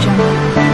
这样